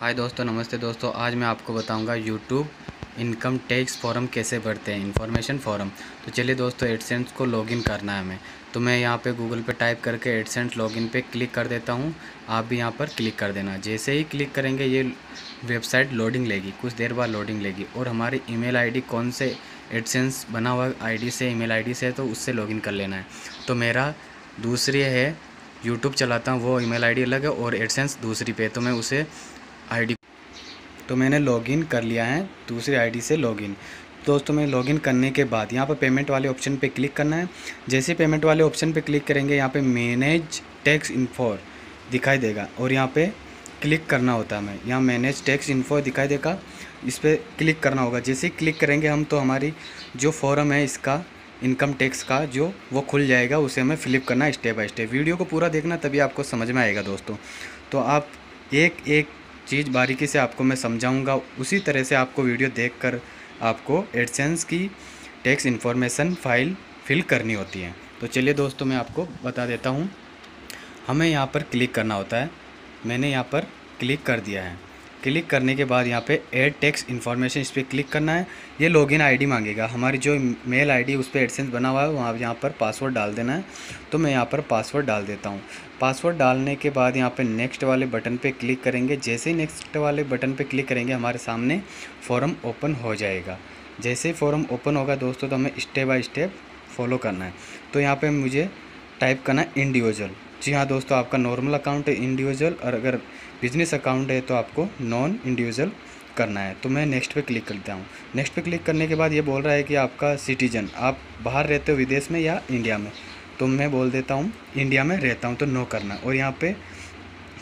हाय दोस्तों, नमस्ते दोस्तों। आज मैं आपको बताऊँगा यूट्यूब इनकम टैक्स फॉर्म कैसे भरते हैं इन्फॉर्मेशन फॉर्म तो चलिए दोस्तों एडसेंस को लॉगिन करना है हमें। तो मैं यहाँ पे गूगल पे टाइप करके एडसेंस लॉगिन पे क्लिक कर देता हूँ। आप भी यहाँ पर क्लिक कर देना। जैसे ही क्लिक करेंगे, ये वेबसाइट लोडिंग लेगी। कुछ देर बाद लोडिंग लेगी। और हमारी ईमेल आईडी कौन से एडसेंस बना हुआ आईडी से ईमेल आईडी से तो उससे लॉगिन कर लेना है। तो मेरा दूसरी है यूट्यूब चलाता हूँ, वो ईमेल आईडी अलग है और एडसेंस दूसरी पे तो मैं उसे आईडी तो मैंने लॉगिन कर लिया है, दूसरी आईडी से लॉगिन दोस्तों, मैं लॉगिन करने के बाद यहाँ पर पेमेंट वाले ऑप्शन पे क्लिक करना है। जैसे पेमेंट वाले ऑप्शन पे क्लिक करेंगे, यहाँ पे मैनेज टैक्स इन्फोर दिखाई देगा और यहाँ पे क्लिक करना होता है। हमें यहाँ मैनेज टैक्स इन्फो दिखाई देगा, इस पर क्लिक करना होगा। जैसे ही क्लिक करेंगे हम तो हमारी जो फॉर्म है, इसका इनकम टैक्स का जो वो खुल जाएगा, उसे हमें फिलिप करना स्टेप बाय स्टेप वीडियो को पूरा देखना, तभी आपको समझ में आएगा दोस्तों। तो आप एक एक चीज़ बारीकी से आपको मैं समझाऊँगा, उसी तरह से आपको वीडियो देखकर आपको एडसेंस की टैक्स इन्फॉर्मेशन फ़ाइल फिल करनी होती है। तो चलिए दोस्तों, मैं आपको बता देता हूँ। हमें यहाँ पर क्लिक करना होता है। मैंने यहाँ पर क्लिक कर दिया है। क्लिक करने के बाद यहाँ पे एड टैक्स इन्फॉर्मेशन इस पर क्लिक करना है। ये लॉगिन आईडी मांगेगा। हमारी जो मेल आईडी उस पर एडसेंस बना हुआ है, वहाँ यहाँ पर पासवर्ड डाल देना है। तो मैं यहाँ पर पासवर्ड डाल देता हूँ। पासवर्ड डालने के बाद यहाँ पे नेक्स्ट वाले बटन पे क्लिक करेंगे। जैसे ही नेक्स्ट वाले बटन पे क्लिक करेंगे, हमारे सामने फॉर्म ओपन हो जाएगा। जैसे ही फॉर्म ओपन होगा दोस्तों तो हमें स्टेप बाय स्टेप फॉलो करना है। तो यहाँ पर मुझे टाइप करना है इंडिविजुअल जी हाँ दोस्तों, आपका नॉर्मल अकाउंट है इंडिविजुअल और अगर बिज़नेस अकाउंट है तो आपको नॉन इंडिविजुअल करना है। तो मैं नेक्स्ट पे क्लिक करता हूँ। नेक्स्ट पे क्लिक करने के बाद ये बोल रहा है कि आपका सिटीजन आप बाहर रहते हो विदेश में या इंडिया में? तो मैं बोल देता हूँ इंडिया में रहता हूँ तो नो करना। और यहाँ पर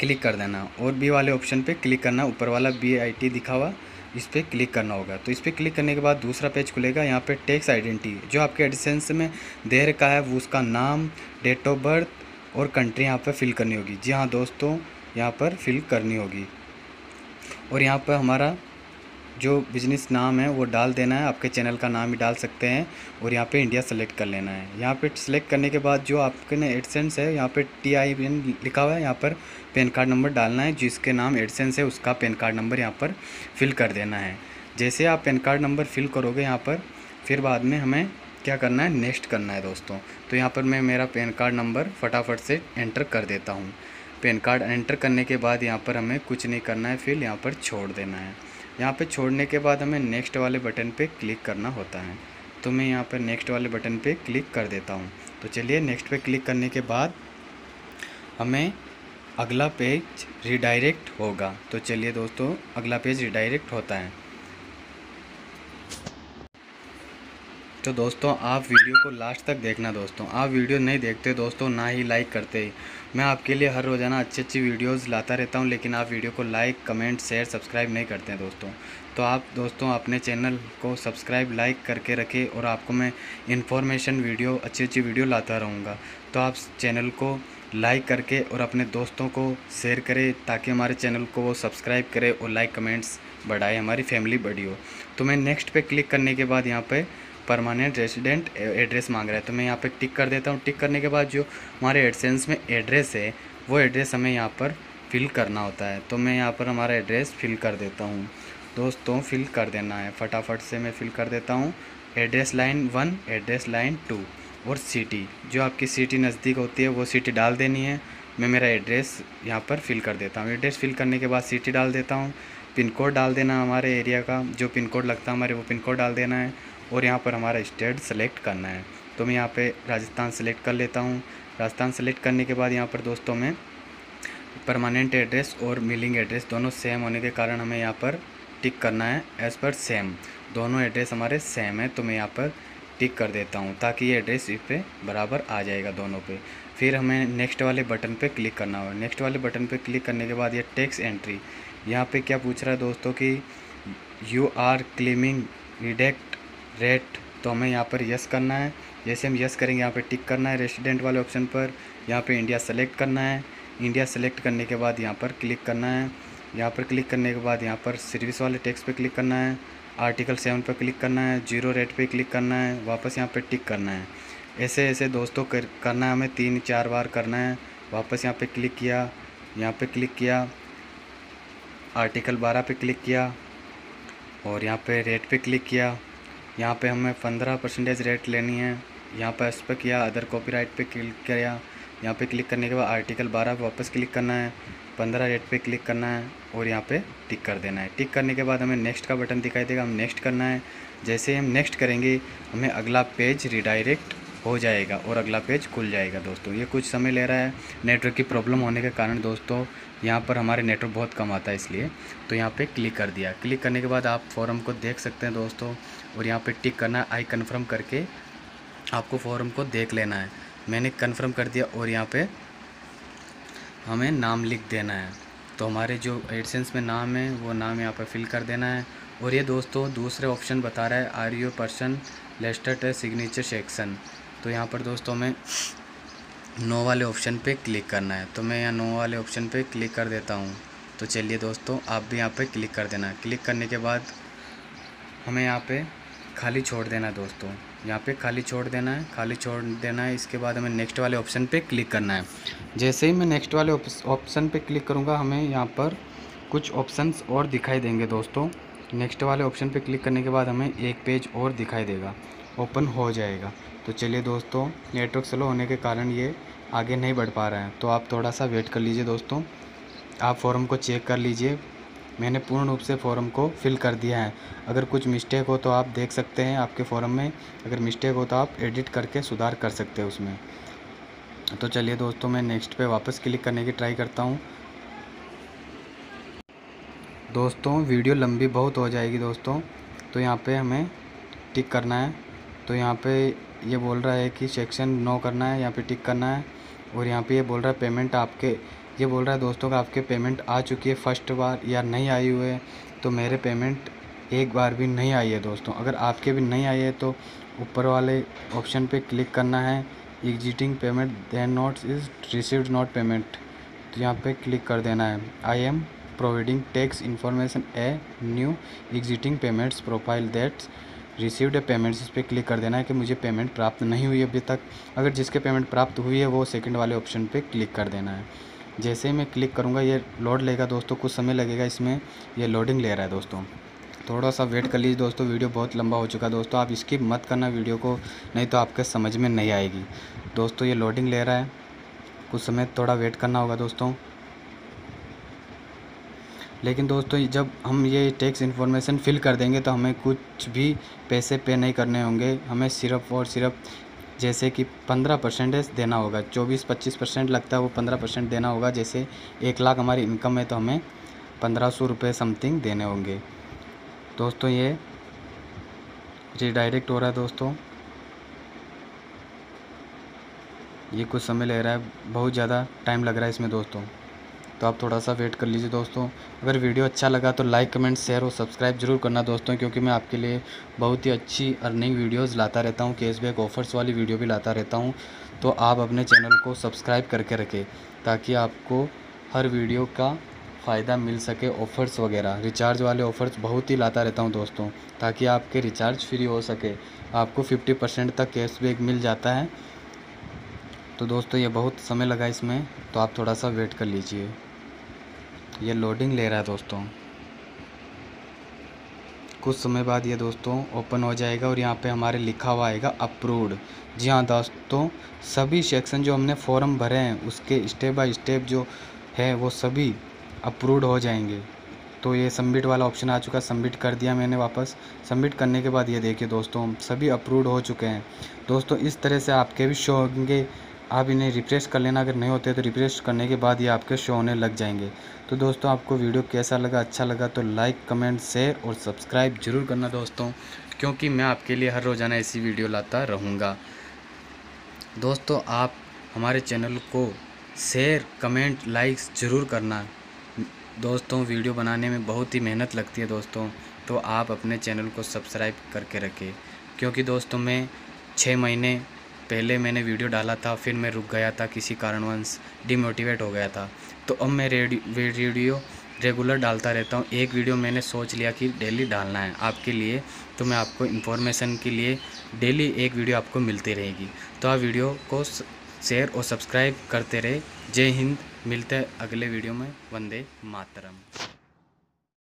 क्लिक कर देना। और बी वाले ऑप्शन पर क्लिक करना। ऊपर वाला बी आई टी दिखा हुआ, इस पर क्लिक करना होगा। तो इस पर क्लिक करने के बाद दूसरा पेज खुलेगा, यहाँ पे टैक्स आइडेंटिटी जो आपके एडिसेंस में दे रखा है, वो उसका नाम डेट ऑफ़ बर्थ और कंट्री यहाँ पर फिल करनी होगी। जी हाँ दोस्तों, यहाँ पर फिल करनी होगी। और यहाँ पर हमारा जो बिज़नेस नाम है, वो डाल देना है। आपके चैनल का नाम ही डाल सकते हैं और यहाँ पे इंडिया सेलेक्ट कर लेना है। यहाँ पे सेलेक्ट करने के बाद जो आपके ने एडसेंस है, यहाँ पे टी आई एन लिखा हुआ है, यहाँ पर पैन कार्ड नंबर डालना है। जिसके नाम एडसेंस है, उसका पैन कार्ड नंबर यहाँ पर फिल कर देना है। जैसे आप पैन कार्ड नंबर फिल करोगे यहाँ पर, फिर बाद में हमें क्या करना है? नेक्स्ट करना है दोस्तों। तो यहाँ पर मैं मेरा पैन कार्ड नंबर फटाफट से एंटर कर देता हूँ। पैन कार्ड एंटर करने के बाद यहाँ पर हमें कुछ नहीं करना है, फिर यहाँ पर छोड़ देना है। यहाँ पर छोड़ने के बाद हमें नेक्स्ट वाले बटन पर क्लिक करना होता है। तो मैं यहाँ पर नेक्स्ट वाले बटन पर क्लिक कर देता हूँ। तो चलिए नेक्स्ट पे क्लिक करने के बाद हमें अगला पेज रिडायरेक्ट होगा। तो चलिए दोस्तों, अगला पेज रिडायरेक्ट होता है। तो दोस्तों, आप वीडियो को लास्ट तक देखना दोस्तों। आप वीडियो नहीं देखते दोस्तों, ना ही लाइक करते। मैं आपके लिए हर रोज़ाना अच्छी अच्छी वीडियोस लाता रहता हूँ, लेकिन आप वीडियो को लाइक कमेंट शेयर सब्सक्राइब नहीं करते हैं दोस्तों। तो आप दोस्तों, अपने चैनल को सब्सक्राइब लाइक करके रखें और आपको मैं इन्फॉर्मेशन वीडियो अच्छी अच्छी वीडियो लाता रहूँगा। तो आप चैनल को लाइक करके और अपने दोस्तों को शेयर करें, ताकि हमारे चैनल को वो सब्सक्राइब करें और लाइक कमेंट्स बढ़ाए, हमारी फैमिली बढ़ी हो। तो मैं नेक्स्ट पे क्लिक करने के बाद यहाँ पे परमानेंट रेजिडेंट एड्रेस मांग रहा है। तो मैं यहाँ पे टिक कर देता हूँ। टिक करने के बाद जो हमारे एडसेंस में एड्रेस है, वो एड्रेस हमें यहाँ पर फिल करना होता है। तो मैं यहाँ पर हमारा एड्रेस फिल कर देता हूँ। दोस्तों फिल कर देना है। फटाफट से मैं फिल कर देता हूँ। Address line one address line two और सिटी जो आपकी सिटी नज़दीक होती है, वो सिटी डाल देनी है। मैं मेरा एड्रेस यहाँ पर फिल कर देता हूँ। एड्रेस फिल करने के बाद सिटी डाल देता हूँ। पिन कोड डाल देना हमारे एरिया का। जो पिन कोड लगता है हमारे, वो पिन कोड डाल देना है और यहाँ पर हमारा स्टेट सेलेक्ट करना है। तो मैं यहाँ पे राजस्थान सेलेक्ट कर लेता हूँ। राजस्थान सेलेक्ट करने के बाद यहाँ पर दोस्तों में परमानेंट एड्रेस और मिलिंग एड्रेस दोनों सेम होने के कारण हमें यहाँ पर टिक करना है एज़ पर सेम। दोनों एड्रेस हमारे सेम है तो मैं यहाँ पर टिक कर देता हूँ ताकि ये एड्रेस इस पर बराबर आ जाएगा दोनों पे। फिर हमें नेक्स्ट वाले बटन पे क्लिक करना होगा। नेक्स्ट वाले बटन पे क्लिक करने के बाद ये टैक्स एंट्री। यहाँ पे क्या पूछ रहा है दोस्तों कि you are claiming reduced rate तो हमें यहाँ पर यस करना है। जैसे हम यस करेंगे, यहाँ पे टिक करना है रेसिडेंट वाले ऑप्शन पर। यहाँ पे इंडिया सेलेक्ट करना है। इंडिया सेलेक्ट करने के बाद यहाँ पर क्लिक करना है। यहाँ पर क्लिक करने के बाद यहाँ पर सर्विस वाले टैक्स पे क्लिक करना है। आर्टिकल सेवन पर क्लिक करना है। ज़ीरो रेट पे क्लिक करना है। वापस यहाँ पर टिक करना है। ऐसे ऐसे दोस्तों कर, करना है हमें। तीन, चार बार करना है। वापस यहाँ पर क्लिक किया। यहाँ पर क्लिक किया। आर्टिकल बारह पे क्लिक किया और यहाँ पे रेट पे क्लिक किया। यहाँ पे हमें पंद्रह परसेंटेज रेट लेनी है। यहाँ पर इस पर किया, अदर कॉपीराइट पे क्लिक किया। यहाँ पे क्लिक करने के बाद आर्टिकल बारह पे वापस क्लिक करना है। पंद्रह रेट पे क्लिक करना है और यहाँ पे टिक कर देना है। टिक करने के बाद हमें नेक्स्ट का बटन दिखाई देगा। हम नेक्स्ट करना है। जैसे हम नेक्स्ट करेंगे, हमें अगला पेज रिडायरेक्ट हो जाएगा और अगला पेज खुल जाएगा दोस्तों। ये कुछ समय ले रहा है। नेटवर्क की प्रॉब्लम होने के कारण दोस्तों, यहाँ पर हमारे नेटवर्क बहुत कम आता है इसलिए। तो यहाँ पे क्लिक कर दिया। क्लिक करने के बाद आप फॉर्म को देख सकते हैं दोस्तों और यहाँ पे टिक करना आई कन्फर्म करके आपको फॉर्म को देख लेना है। मैंने कन्फर्म कर दिया और यहाँ पर हमें नाम लिख देना है। तो हमारे जो एडसेंस में नाम है, वो नाम यहाँ पर फिल कर देना है। और ये दोस्तों दूसरे ऑप्शन बता रहा है आर यू पर्सन लेस्टर सिग्नेचर सेक्शन तो यहाँ पर दोस्तों हमें नो वाले ऑप्शन पे क्लिक करना है। तो मैं यहाँ नो वाले ऑप्शन पे क्लिक कर देता हूँ। तो चलिए दोस्तों, आप भी यहाँ पे क्लिक कर देना। क्लिक करने के बाद हमें यहाँ पे खाली छोड़ देना है दोस्तों। यहाँ पे खाली छोड़ देना है, खाली छोड़ देना है। इसके बाद हमें नेक्स्ट वाले ऑप्शन पे क्लिक करना है। जैसे ही मैं नेक्स्ट वाले ऑप्शन पे क्लिक करूँगा, हमें यहाँ पर कुछ ऑप्शंस और दिखाई देंगे दोस्तों। नेक्स्ट वाले ऑप्शन पे क्लिक करने के बाद हमें एक पेज और दिखाई देगा। ओपन हो जाएगा। तो चलिए दोस्तों नेटवर्क स्लो होने के कारण ये आगे नहीं बढ़ पा रहे हैं। तो आप थोड़ा सा वेट कर लीजिए दोस्तों। आप फॉर्म को चेक कर लीजिए। मैंने पूर्ण रूप से फॉर्म को फिल कर दिया है। अगर कुछ मिस्टेक हो तो आप देख सकते हैं आपके फॉर्म में। अगर मिस्टेक हो तो आप एडिट करके सुधार कर सकते हैं उसमें। तो चलिए दोस्तों, मैं नेक्स्ट पे वापस क्लिक करने की ट्राई करता हूँ। दोस्तों वीडियो लंबी बहुत हो जाएगी दोस्तों। तो यहाँ पे हमें टिक करना है। तो यहाँ पे ये बोल रहा है कि सेक्शन नो करना है, यहाँ पे टिक करना है। और यहाँ पे ये बोल रहा है पेमेंट आपके, ये बोल रहा है दोस्तों का आपके पेमेंट आ चुकी है फ़र्स्ट बार या नहीं आई हुए तो मेरे पेमेंट एक बार भी नहीं आई है दोस्तों। अगर आपके भी नहीं आई है तो ऊपर वाले ऑप्शन पे क्लिक करना है। Existing payment then notes is received not payment तो यहाँ पे क्लिक कर देना है। I am providing tax information a new existing payments profile that's received payments इस पर क्लिक कर देना है कि मुझे पेमेंट प्राप्त नहीं हुई अभी तक। अगर जिसके पेमेंट प्राप्त हुई है, वो सेकंड वाले ऑप्शन पे क्लिक कर देना है। जैसे ही मैं क्लिक करूँगा, ये लोड लेगा दोस्तों, कुछ समय लगेगा इसमें, ये लोडिंग ले रहा है दोस्तों। थोड़ा सा वेट कर लीजिए दोस्तों, वीडियो बहुत लंबा हो चुका है दोस्तों, आप स्किप मत करना वीडियो को, नहीं तो आपके समझ में नहीं आएगी। दोस्तों, ये लोडिंग ले रहा है। कुछ समय थोड़ा वेट करना होगा दोस्तों। लेकिन दोस्तों, जब हम ये टैक्स इन्फॉर्मेशन फिल कर देंगे तो हमें कुछ भी पैसे पे नहीं करने होंगे। हमें सिर्फ़ और सिर्फ़ जैसे कि पंद्रह परसेंटेज देना होगा। चौबीस, पच्चीस परसेंट लगता है, वो पंद्रह परसेंट देना होगा। जैसे एक लाख हमारी इनकम है तो हमें पंद्रह सौ रुपये समथिंग देने होंगे। दोस्तों, ये रिडायरेक्ट हो रहा है दोस्तों। ये कुछ समय ले रहा है, बहुत ज़्यादा टाइम लग रहा है इसमें दोस्तों। तो आप थोड़ा सा वेट कर लीजिए दोस्तों। अगर वीडियो अच्छा लगा तो लाइक, कमेंट शेयर और सब्सक्राइब ज़रूर करना दोस्तों, क्योंकि मैं आपके लिए बहुत ही अच्छी अर्निंग वीडियोस लाता रहता हूँ कैशबैक ऑफर्स वाली वीडियो भी लाता रहता हूँ। तो आप अपने चैनल को सब्सक्राइब करके रखें, ताकि आपको हर वीडियो का फ़ायदा मिल सके ऑफ़र्स वगैरह। रिचार्ज वाले ऑफ़र्स बहुत ही लाता रहता हूँ दोस्तों, ताकि आपके रिचार्ज फ्री हो सके। आपको फिफ्टी परसेंट तक कैशबैक मिल जाता है। तो दोस्तों, ये बहुत समय लगा इसमें तो आप थोड़ा सा वेट कर लीजिए। ये लोडिंग ले रहा है दोस्तों। कुछ समय बाद ये दोस्तों ओपन हो जाएगा और यहाँ पे हमारे लिखा हुआ आएगा अप्रूव्ड जी हाँ दोस्तों, सभी सेक्शन जो हमने फॉर्म भरे हैं, उसके स्टेप बाय स्टेप जो है, वो सभी अप्रूव्ड हो जाएँगे। तो ये सबमिट वाला ऑप्शन आ चुका सबमिट कर दिया मैंने वापस। सबमिट करने के बाद ये देखिए दोस्तों सभी अप्रूव्ड हो चुके हैं। दोस्तों, इस तरह से आपके भी शो होंगे आप इन्हें रिफ्रेश कर लेना, अगर नहीं होते तो रिफ्रेश करने के बाद ये आपके शो होने लग जाएँगे। तो दोस्तों, आपको वीडियो कैसा लगा अच्छा लगा तो लाइक कमेंट शेयर और सब्सक्राइब ज़रूर करना दोस्तों, क्योंकि मैं आपके लिए हर रोज़ाना ऐसी वीडियो लाता रहूँगा। दोस्तों, आप हमारे चैनल को शेयर कमेंट लाइक्स ज़रूर करना। दोस्तों, वीडियो बनाने में बहुत ही मेहनत लगती है दोस्तों तो आप अपने चैनल को सब्सक्राइब करके रखें, क्योंकि दोस्तों, मैं छः महीने पहले मैंने वीडियो डाला था, फिर मैं रुक गया था, किसी कारणवश डिमोटिवेट हो गया था। तो अब मैं वीडियो रेगुलर डालता रहता हूँ। एक वीडियो मैंने सोच लिया कि डेली डालना है आपके लिए तो मैं आपको इन्फॉर्मेशन के लिए डेली एक वीडियो आपको मिलती रहेगी। तो आप वीडियो को शेयर और सब्सक्राइब करते रहे। जय हिंद, मिलते हैं अगले वीडियो में। वंदे मातरम।